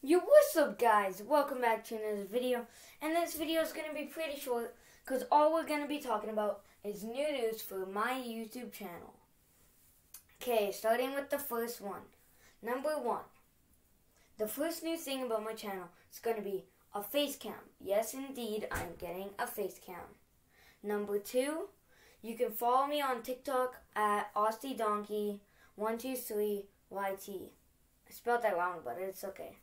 Yo, what's up guys? Welcome back to another video. And this video is going to be pretty short because all we're going to be talking about is new news for my YouTube channel. Okay, starting with the first one. Number one. The first new thing about my channel is going to be a face cam. Yes, indeed, I'm getting a face cam. Number two, you can follow me on TikTok at AustyDonkey123YT. I spelled that wrong, but it's okay.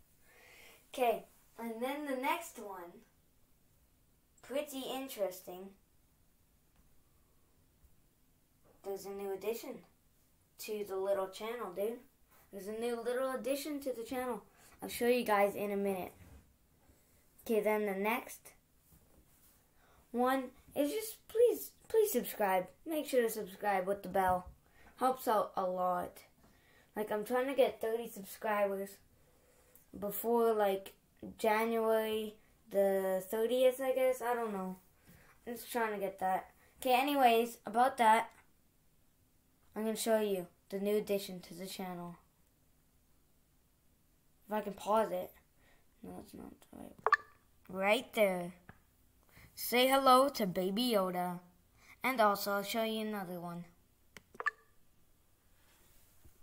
Okay, and then the next one, pretty interesting. There's a new addition to the little channel, dude. There's a new little addition to the channel. I'll show you guys in a minute. Okay, then the next one is just please, please subscribe. Make sure to subscribe with the bell. Helps out a lot. Like, I'm trying to get 30 subscribers before like January the 30th, I guess. I don't know. I'm just trying to get that. Okay, anyways, about that, I'm going to show you the new addition to the channel. If I can pause it. No, it's not. Right, right there. Say hello to Baby Yoda. And also, I'll show you another one.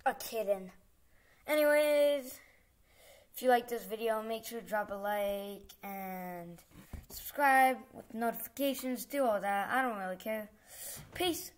A kitten. Anyways. If you like this video, make sure to drop a like and subscribe with notifications, do all that. I don't really care. Peace.